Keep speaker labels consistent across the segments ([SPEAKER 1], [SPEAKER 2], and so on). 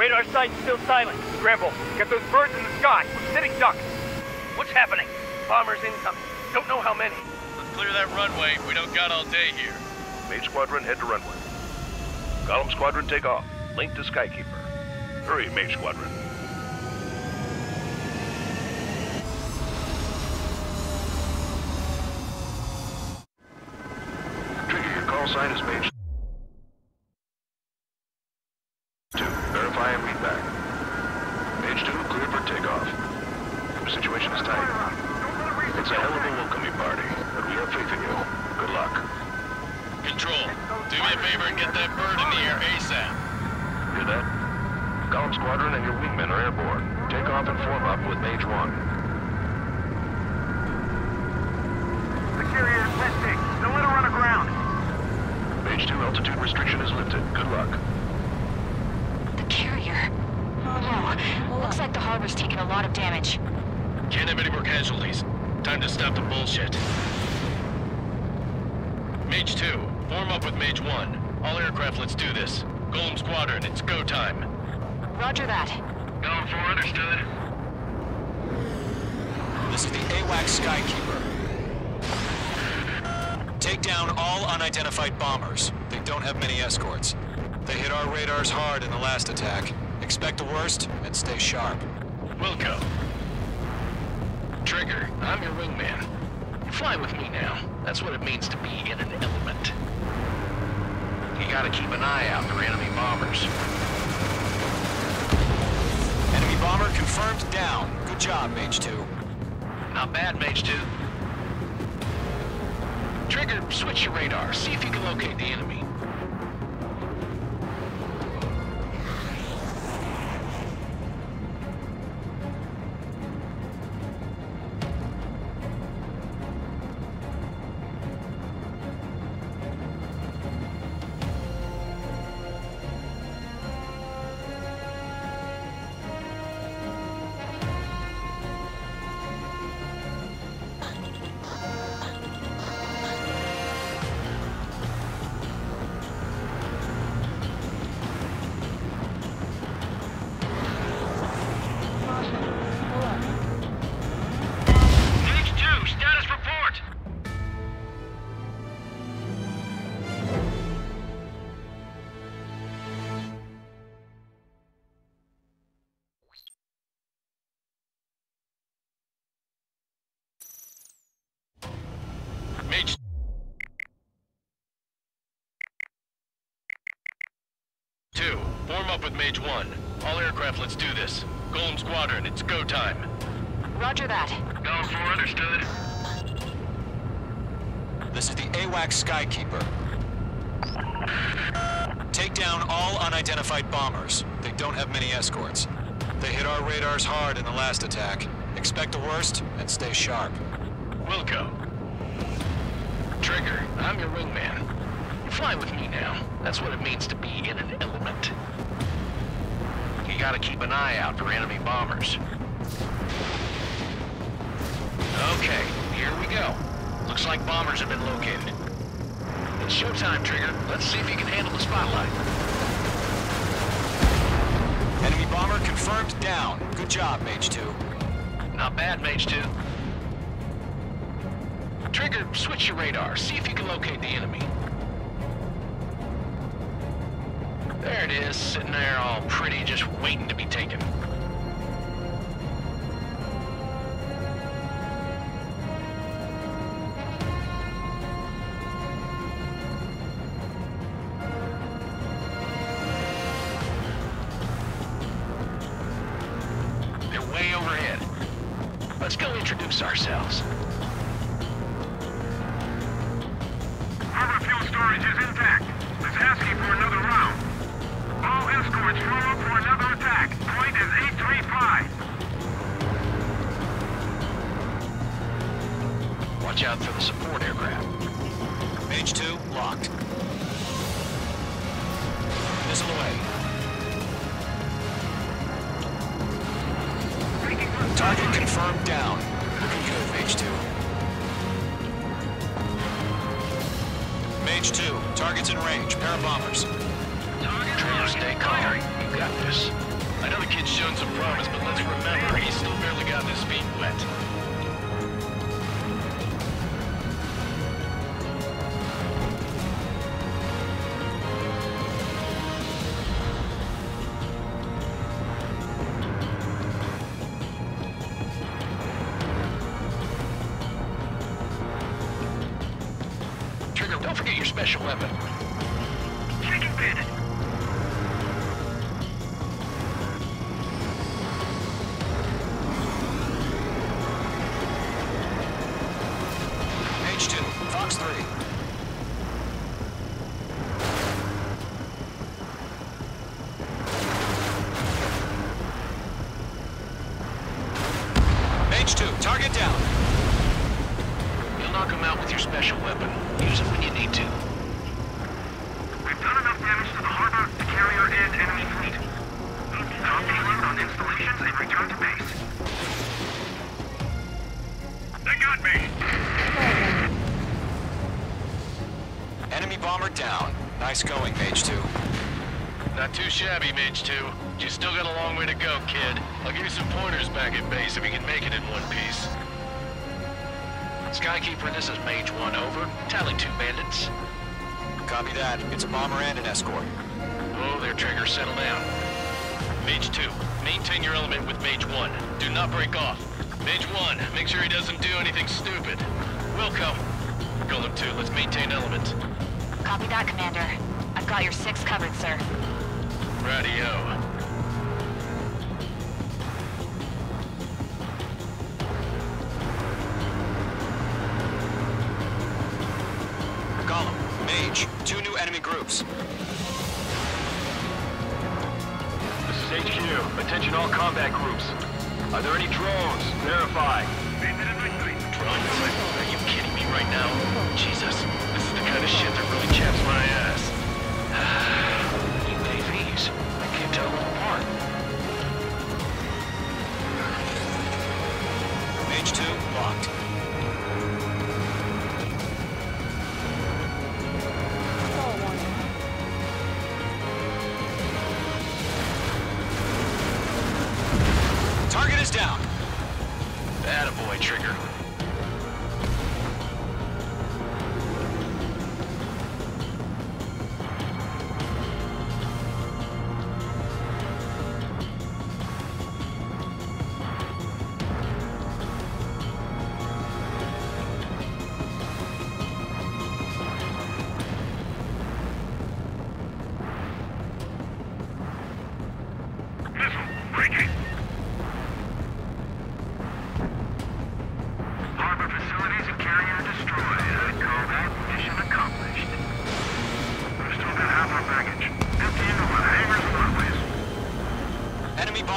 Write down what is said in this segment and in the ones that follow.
[SPEAKER 1] Radar site's still silent.
[SPEAKER 2] Scramble. Get those birds in the sky. We're sitting ducks. What's happening? Bombers incoming. Don't know how many.
[SPEAKER 3] Let's clear that runway. We don't got all day here.
[SPEAKER 4] Mage Squadron, head to runway. Golem Squadron, take off. Link to Skykeeper. Hurry, Mage Squadron. Trigger, your call sign is Mage 2. Verify and read back. Mage 2, clear for takeoff. The situation is tight. It's a hell of a welcoming party, but we have faith in you. Good luck.
[SPEAKER 3] Control, do me a favor and get that bird in the air ASAP.
[SPEAKER 4] Hear that? Golem Squadron and your wingmen are airborne. Take off and form up with Mage 1.
[SPEAKER 2] The carrier is listing. Don't let her run aground.
[SPEAKER 4] Mage 2 altitude restriction is lifted. Good luck.
[SPEAKER 5] The carrier? Oh no. Looks like the harbor's taken a lot of damage.
[SPEAKER 3] Can't have any more casualties. Time to stop the bullshit. Mage 2, form up with Mage 1. All aircraft, let's do this. Golem Squadron, it's go time.
[SPEAKER 5] Roger that.
[SPEAKER 3] Going for understood.
[SPEAKER 6] This is the AWAC Skykeeper. Take down all unidentified bombers. They don't have many escorts. They hit our radars hard in the last attack. Expect the worst and stay sharp.
[SPEAKER 3] Wilco. Trigger, I'm your wingman. You fly with me now. That's what it means to be in an element. You gotta keep an eye out for enemy bombers.
[SPEAKER 6] Enemy bomber confirmed down. Good job, Mage 2.
[SPEAKER 3] Not bad, Mage 2. Trigger, switch your radar. See if you can locate the enemy. Up with Mage One. All aircraft, let's do this. Golem Squadron, it's go time.
[SPEAKER 5] Roger that.
[SPEAKER 3] Going for understood.
[SPEAKER 6] This is the AWAC Skykeeper. Take down all unidentified bombers. They don't have many escorts. They hit our radars hard in the last attack. Expect the worst and stay sharp.
[SPEAKER 3] Wilco. Trigger, I'm your wingman. You fly with me now. That's what it means to be in an element. Gotta keep an eye out for enemy bombers. Okay, here we go. Looks like bombers have been located. It's showtime, Trigger. Let's see if you can handle the spotlight.
[SPEAKER 6] Enemy bomber confirmed down. Good job, Mage 2.
[SPEAKER 3] Not bad, Mage 2. Trigger, switch your radar. See if you can locate the enemy. There it is, sitting there all pretty, just waiting to be taken. They're way overhead. Let's go introduce ourselves.
[SPEAKER 2] For
[SPEAKER 3] the support aircraft.
[SPEAKER 6] Mage 2, locked. Missile away. Target confirmed down. Looking good, Mage 2. Mage 2, target's in range. Pair of bombers.
[SPEAKER 3] Trigger, stay calm. You got this.
[SPEAKER 7] I know the kid's shown some promise, but let's remember, he's still barely got his feet wet. Special weapon.
[SPEAKER 5] Taking bandit.
[SPEAKER 6] H2, Fox 3. H2, target down.
[SPEAKER 7] You'll knock him out with your special weapon. Use it when you need to.
[SPEAKER 5] We've done enough damage to the harbor, the carrier, and enemy fleet. Drop payload on installations and return to base. They got me!
[SPEAKER 6] Enemy bomber down. Nice going, Mage 2.
[SPEAKER 7] Not too shabby, Mage 2. You still got a long way to go, kid. I'll give you some pointers back at base if you can make it in one piece. Skykeeper, this is Mage 1, over. Tally two bandits.
[SPEAKER 6] Copy that. It's a bomber and an escort.
[SPEAKER 7] Oh, their trigger, settle down. Mage 2, maintain your element with Mage 1. Do not break off. Mage 1, make sure he doesn't do anything stupid. Wilco. Golem 2, let's maintain element.
[SPEAKER 3] Copy that, Commander. I've got your six covered, sir.
[SPEAKER 7] Radio.
[SPEAKER 6] Mage, two new enemy groups.
[SPEAKER 2] This is HQ. Attention all combat groups. Are there any drones? Verify.
[SPEAKER 7] Drones? Are you kidding me right now? Jesus, this is the kind of shit that really chaps my ass. Attaboy, Trigger.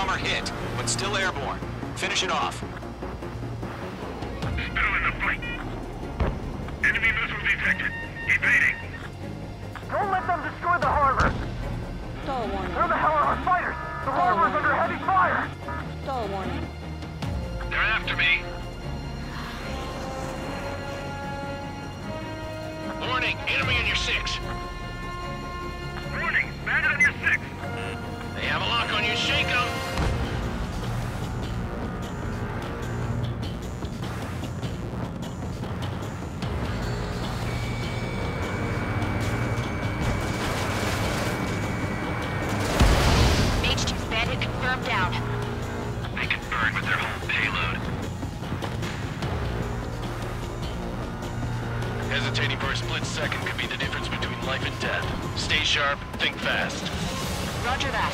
[SPEAKER 6] Bomber hit, but still airborne. Finish it off.
[SPEAKER 5] Still in the fight. Enemy missile detected. Evading.
[SPEAKER 2] Don't let them destroy the harbor.
[SPEAKER 8] Stall warning.
[SPEAKER 2] Where the hell are our fighters? The harbor is under heavy fire.
[SPEAKER 8] Stall warning.
[SPEAKER 7] They're after me. Warning, enemy in your six. Sharp, think fast.
[SPEAKER 3] Roger that.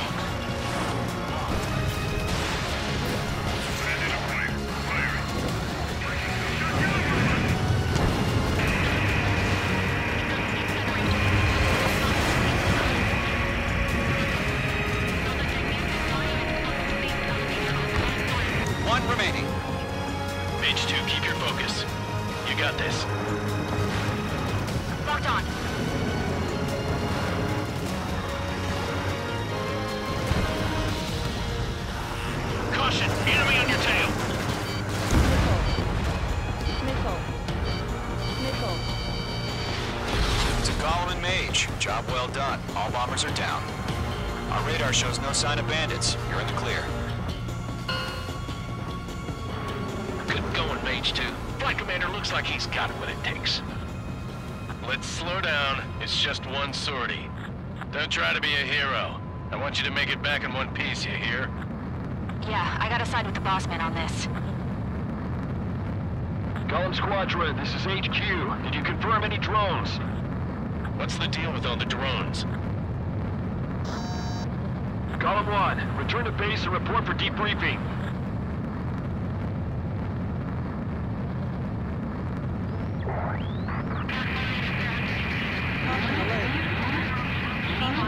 [SPEAKER 5] Bandit afire. Firing.
[SPEAKER 6] One remaining.
[SPEAKER 7] Mage 2, keep your focus. You got this.
[SPEAKER 3] Locked on.
[SPEAKER 6] Bombers are down. Our radar shows no sign of bandits. You're in the clear.
[SPEAKER 3] Good going, Mage 2. Flight Commander looks like he's got what it takes. Let's slow down. It's just one sortie. Don't try to be a hero. I want you to make it back in one piece, you hear?
[SPEAKER 5] Yeah, I gotta side with the boss man on this.
[SPEAKER 1] Golem Squadron, this is HQ. Did you confirm any drones?
[SPEAKER 3] What's the deal with all the drones?
[SPEAKER 1] Golem 1, return to base and report for debriefing.
[SPEAKER 9] Caution alert. Caution